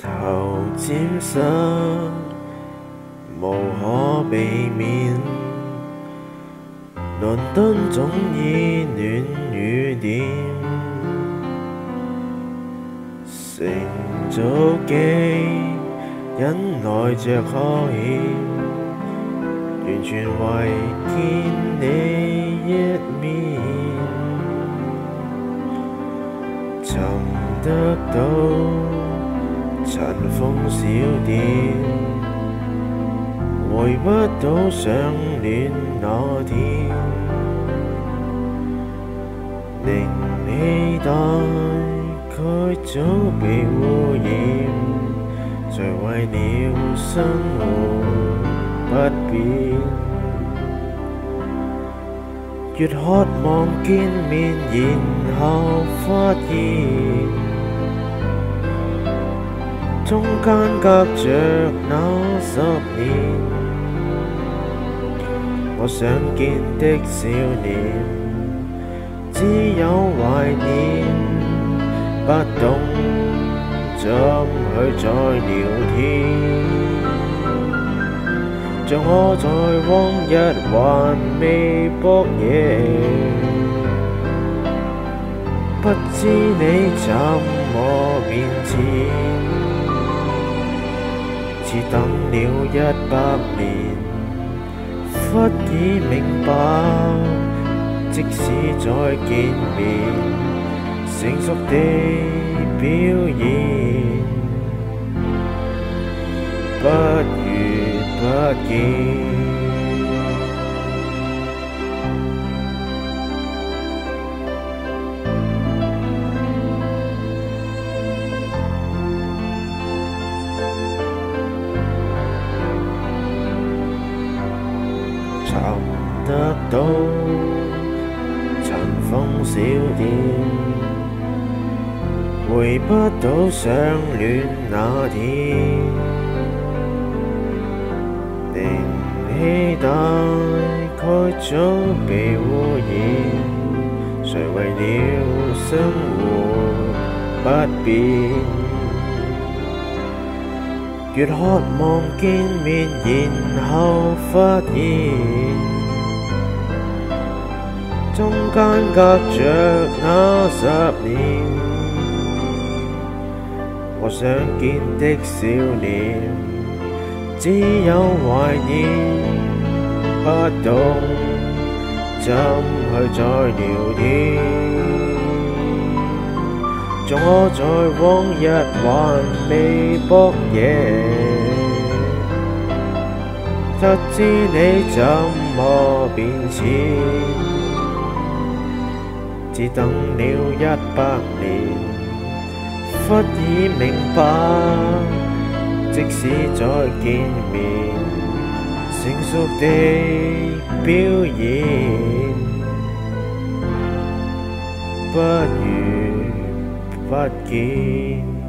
頭沾濕，無可避免。倫敦總依暖雨點，成早記忍耐着可險，完全為見你一面，尋得到。塵封小店，回不到相戀那天，寧期待佢早被污染，誰為了生活不變，越渴望見面，然後發現。中間隔着那十年，我想見的少年，只有懷念，不懂怎去再聊天。像我在往日還未搏贏，不知你怎么面前。似等了一百年，忽已明白，即使再见面，成熟地表演，不如不见。尋得到尘封小店，回不到相戀那天，寧期待蓋早被污染，誰為了生活不变。越渴望見面，然後發現中間隔着那十年，我想見的少年，只有懷念，不懂怎去再聊天。像我在往日還未搏贏，不知你怎麼變遷，只等了一百年，忽已明白，即使再見面，成熟地表演，不如。不見。